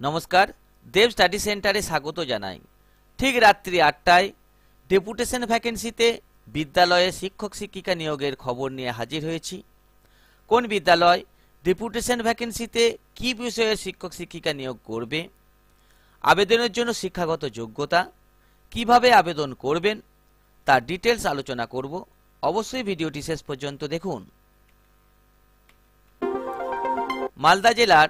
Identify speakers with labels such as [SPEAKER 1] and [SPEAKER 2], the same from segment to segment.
[SPEAKER 1] নমস্কার, দেব স্টাডি সেন্টারে স্বাগত জানাই। ঠিক রাত্রি আটটায় ডেপুটেশন ভ্যাকেন্সিতে বিদ্যালয়ে শিক্ষক শিক্ষিকা নিয়োগের খবর নিয়ে হাজির হয়েছি। কোন বিদ্যালয়, ডেপুটেশন ভ্যাকেন্সিতে কি বিষয়ে শিক্ষক শিক্ষিকা নিয়োগ করবে, আবেদনের জন্য শিক্ষাগত যোগ্যতা, কীভাবে আবেদন করবেন, তার ডিটেলস আলোচনা করব। অবশ্যই ভিডিওটি শেষ পর্যন্ত দেখুন। মালদা জেলার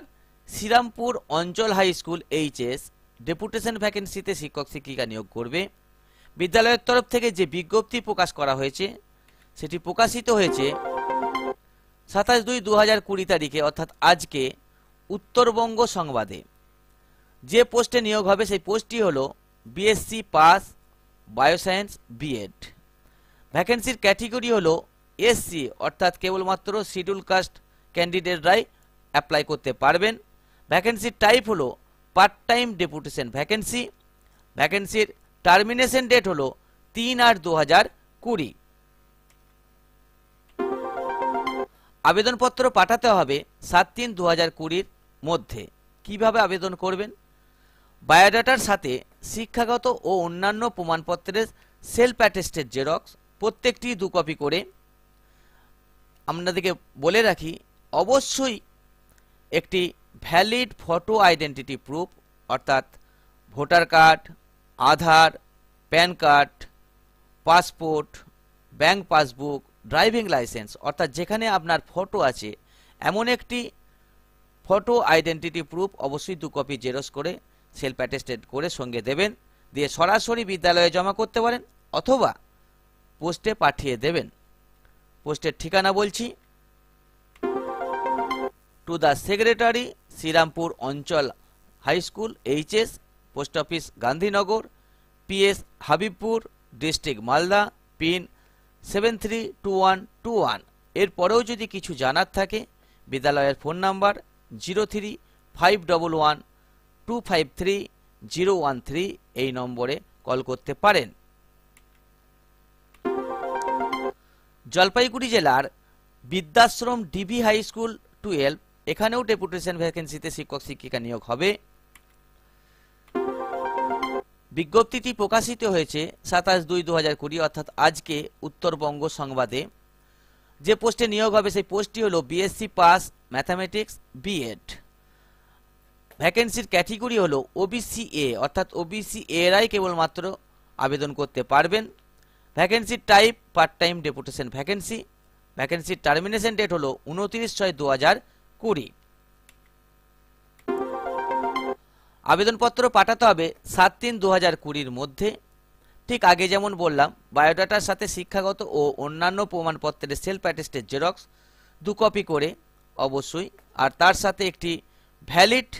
[SPEAKER 1] Srirampur Anchal high school HS deputation ভ্যাকেন্সিতে শিক্ষক শিক্ষিকা নিয়োগ করবে। বিদ্যালয়ের তরফ থেকে যে বিজ্ঞপ্তি প্রকাশ করা হয়েছে, সেটি প্রকাশিত হয়েছে সাতাশ দুই দু হাজার কুড়ি তারিখে, অর্থাৎ আজকে উত্তরবঙ্গ সংবাদে। যে পোস্টে নিয়োগ হবে, সেই পোস্টটি হল বিএসসি পাস, বায়োসায়েন্স বিএড ভ্যাকেন্সির ক্যাটেগরি হলো এসসি অর্থাৎ কেবলমাত্র শিডিউল কাস্ট ক্যান্ডিডেটরাই অ্যাপ্লাই করতে পারবেন। ভ্যাকেন্সির টাইপ হলো পার্ট টাইম ডেপুটেশন ভ্যাকেন্সি ভ্যাকেন্সির টার্মিনেশন ডেট হলো তিন আট দু হাজার কুড়ি। আবেদনপত্র পাঠাতে হবে সাত তিন দু হাজার কুড়ির মধ্যে। কীভাবে আবেদন করবেন? বায়োডাটার সাথে শিক্ষাগত ও অন্যান্য প্রমাণপত্রের সেলফ অ্যাটেস্টেড জেরক্স প্রত্যেকটি দু কপি করে আপনাদেরকে বলে রাখি, অবশ্যই একটি ভ্যালিড ফটো আইডেন্টিটি প্রুফ অর্থাৎ voter card Aadhaar PAN card passport bank passbook driving licence অর্থাৎ যেখানে আপনার ফটো আছে, এমন একটি ফটো আইডেন্টিটি প্রুফ অবশ্যই দু কপি জেরক্স করে সেলফ অ্যাটেস্টেড করে সঙ্গে দেবেন, দিয়ে সরাসরি বিদ্যালয়ে জমা করতে পারেন, অথবা পোস্টে পাঠিয়ে দেবেন। পোস্টের ঠিকানা বলছি। Two the secretary Srirampur Anchal high school, HS, post office Gandhinagar, PS Habibpur, district Malda, pin seven three two one two one. এরপরেও যদি কিছু জানার থাকে, বিদ্যালয়ের phone number zero three five double one two five three zero one three এই নম্বরে call করতে পারেন। জলপাইগুড়ি জেলার Vidyashram DB high school twelve এখানেও ডেপুটেশন ভ্যাকেন্সিতে শিক্ষক শিক্ষিকা নিয়োগ হবে। বিজ্ঞপ্তিটি প্রকাশিত হয়েছে সাতাশ দুই দু হাজার কুড়ি, অর্থাৎ আজকে উত্তরবঙ্গ সংবাদে। যে পোস্টে নিয়োগ হবে সেই পোস্টটি হলো বিএসসি পাস, ম্যাথামেটিক্স বিএড ভ্যাকেন্সির ক্যাটেগরি হলো ওবিসি এ অর্থাৎ ওবিসি এরাই কেবলমাত্র আবেদন করতে পারবেন। ভ্যাকেন্সির type, part time deputation vacancy. ভ্যাকেন্সির termination date হলো উনত্রিশ ছয় দু হাজার কুড়ি। আবেদনপত্র পাঠাতে হবে সাত তিন দু কুড়ির মধ্যে। ঠিক আগে যেমন বললাম, বায়োডাটার সাথে শিক্ষাগত ও অন্যান্য প্রমাণপত্রের সেলফ অ্যাটেস্টেড জেরক্স দু কপি করে অবশ্যই। আর তার সাথে একটি ভ্যালিড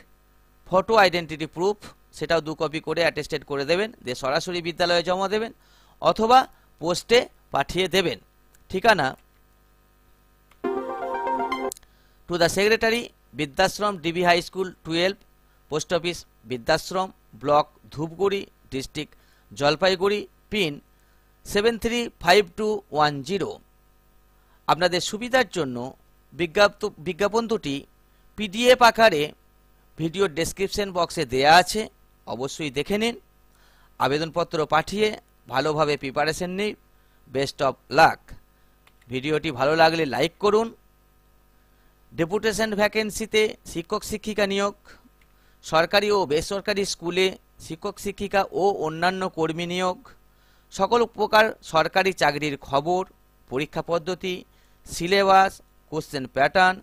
[SPEAKER 1] ফটো আইডেন্টিটি প্রুফ, সেটাও দু কপি করে অ্যাটেস্টেড করে দেবেন। দিয়ে সরাসরি বিদ্যালয়ে জমা দেবেন অথবা পোস্টে পাঠিয়ে দেবেন। ঠিকানা to the secretary Briddhashram DB high school twelve post office Briddhashram block Dhupguri district Jalpaiguri pin seven three five two one zero আপনাদের সুবিধার জন্য বিজ্ঞাপ বিজ্ঞাপন দুটি পিডিএফ আকারে ভিডিও ডেসক্রিপশন বক্সে দেয়া আছে, অবশ্যই দেখে নিন। আবেদনপত্র পাঠিয়ে ভালোভাবে প্রিপারেশন নিন। বেস্ট অফ লাক ভিডিওটি ভালো লাগলে লাইক করুন। ডেপুটেশন ভ্যাকেন্সিতে শিক্ষক শিক্ষিকা নিয়োগ, সরকারি ও বেসরকারি স্কুলে শিক্ষক শিক্ষিকা ও অন্যান্য কর্মী নিয়োগ, সকল প্রকার সরকারি চাকরির খবর, পরীক্ষা পদ্ধতি, সিলেবাস কোশ্চেন প্যাটার্ন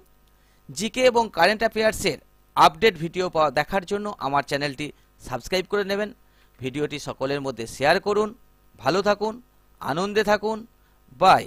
[SPEAKER 1] জিকে এবং কারেন্ট অ্যাফেয়ার্সের আপডেট ভিডিও পাওয়া দেখার জন্য আমার চ্যানেলটি সাবস্ক্রাইব করে নেবেন। ভিডিওটি সকলের মধ্যে শেয়ার করুন, ভালো থাকুন, আনন্দে থাকুন। বাই